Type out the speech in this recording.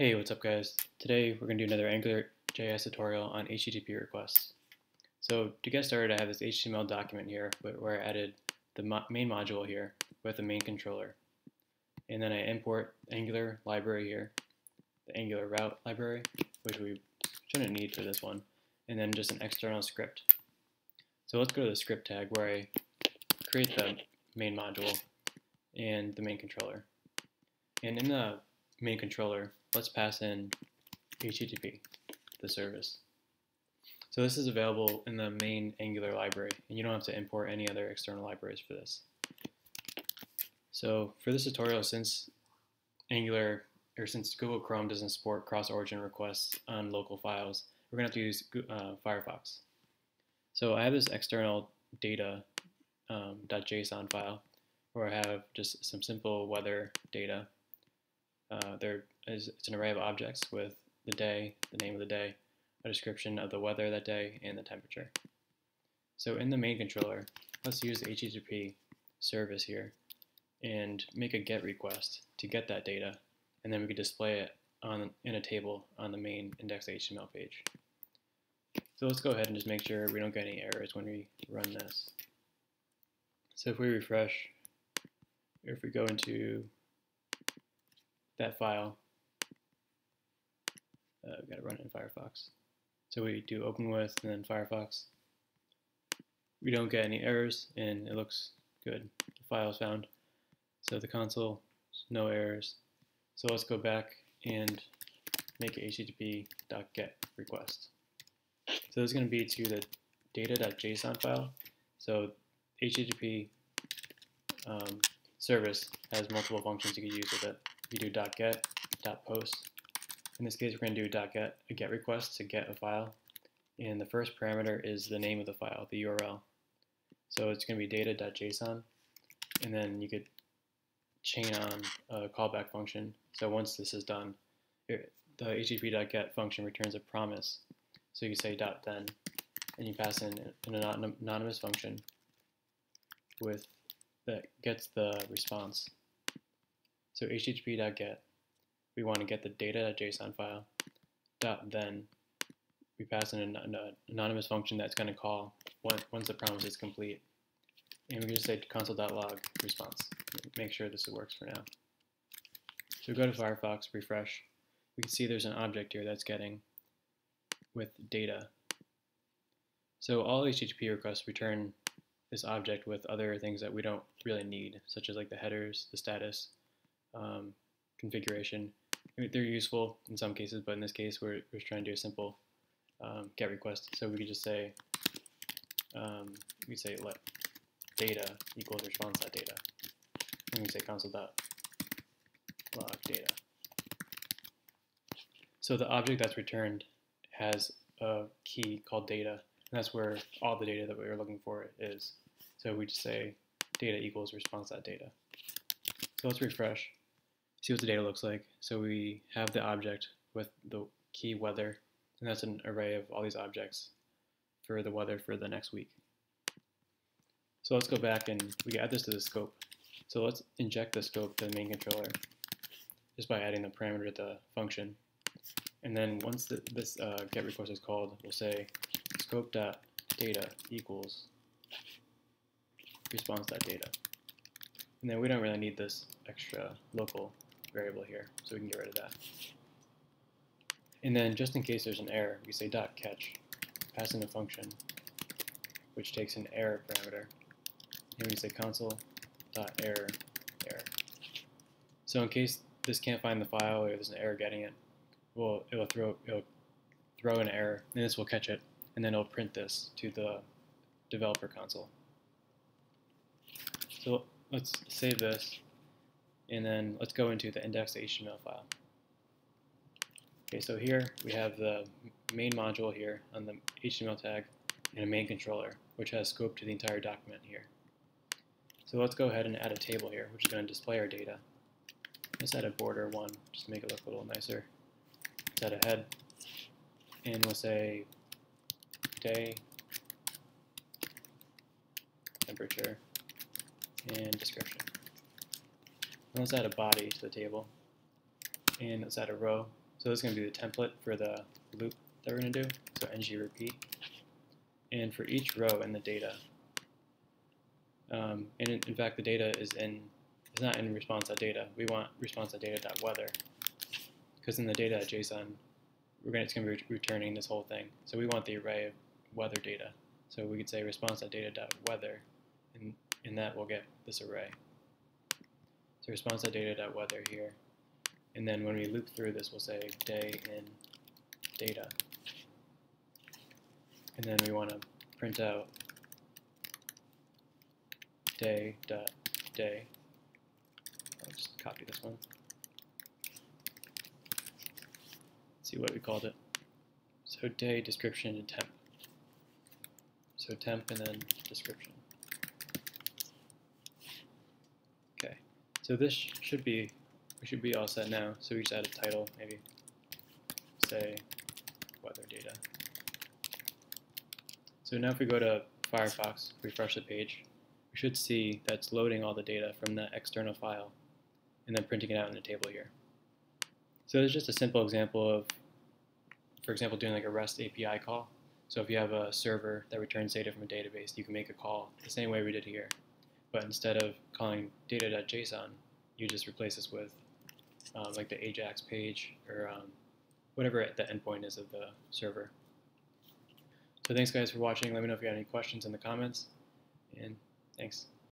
Hey, what's up guys? Today we're going to do another AngularJS tutorial on HTTP requests. So to get started, I have this HTML document here where I added the mo main module here with the main controller. And then I import Angular library here, the Angular route library, which we shouldn't need for this one, and then just an external script. So let's go to the script tag where I create the main module and the main controller. And in the main controller, let's pass in HTTP, the service. So this is available in the main Angular library, and you don't have to import any other external libraries for this. So for this tutorial, since Angular, or since Google Chrome doesn't support cross-origin requests on local files, we're going to have to use uh, Firefox. So I have this external data um, file where I have just some simple weather data uh, there is it's an array of objects with the day, the name of the day, a description of the weather that day, and the temperature. So in the main controller, let's use the HTTP service here and make a GET request to get that data, and then we can display it on in a table on the main index.html page. So let's go ahead and just make sure we don't get any errors when we run this. So if we refresh, if we go into that file, uh, we've got to run it in Firefox. So we do open with and then Firefox. We don't get any errors and it looks good. The file is found. So the console, no errors. So let's go back and make a http.get request. So this is going to be to the data.json file. So HTTP um, service has multiple functions you can use with it you do .get, .post. In this case, we're going to do .get, a GET request to get a file. And the first parameter is the name of the file, the URL. So it's going to be data.json. And then you could chain on a callback function. So once this is done, it, the http.get function returns a promise. So you say dot .then, and you pass in an anonymous function with that gets the response. So http.get, we want to get the data.json file. Dot then, we pass in an, uh, anonymous function that's going to call once the promise is complete. And we can just say console.log response. Make sure this works for now. So go to Firefox, refresh. We can see there's an object here that's getting with data. So all HTTP requests return this object with other things that we don't really need, such as like the headers, the status, um, configuration. I mean, they're useful in some cases, but in this case, we're, we're trying to do a simple um, GET request. So we could just say, um, we say let data equals response data. And we say console dot log data. So the object that's returned has a key called data, and that's where all the data that we were looking for is. So we just say data equals response data. So let's refresh see what the data looks like. So we have the object with the key weather, and that's an array of all these objects for the weather for the next week. So let's go back and we add this to the scope. So let's inject the scope to the main controller just by adding the parameter to the function. And then once the, this uh, get request is called, we'll say scope.data equals response.data. And then we don't really need this extra local variable here, so we can get rid of that. And then just in case there's an error, we say dot catch, pass in a function, which takes an error parameter. And we say console dot error error. So in case this can't find the file or there's an error getting it, well, it'll throw it'll throw an error, and this will catch it, and then it'll print this to the developer console. So let's save this and then let's go into the index.html file. Okay, so here we have the main module here on the HTML tag and a main controller, which has scope to the entire document here. So let's go ahead and add a table here, which is going to display our data. Let's add a border one, just to make it look a little nicer. Let's add a head, and we'll say day, temperature, and description. Let's add a body to the table. And let's add a row So this is going to be the template for the loop that we're going to do. So ng repeat. And for each row in the data, um, and in, in, fact the data is in is not in response.data. We want response.data.weather because in the data.json we're going to, be returning this whole thing. So we want the array of weather data. So we could say response.data.weather, and in that we'll get this array. So response.data.weather here. And then when we loop through this, we'll say day in data. And then we want to print out day dot day. I'll just copy this one. Let's see what we called it. So day description and temp. So temp and then description. Okay, so this should be we should be all set now. So we just add a title, maybe say weather data. So now if we go to Firefox, refresh the page, we should see that's loading all the data from that external file and then printing it out in the table here. So it's just a simple example of, for example, doing like a REST API call. So if you have a server that returns data from a database, you can make a call the same way we did here. But instead of calling data.json, you just replace this with um, like the Ajax page or um, whatever the endpoint is of the server. So thanks guys for watching. Let me know if you have any questions in the comments. And thanks.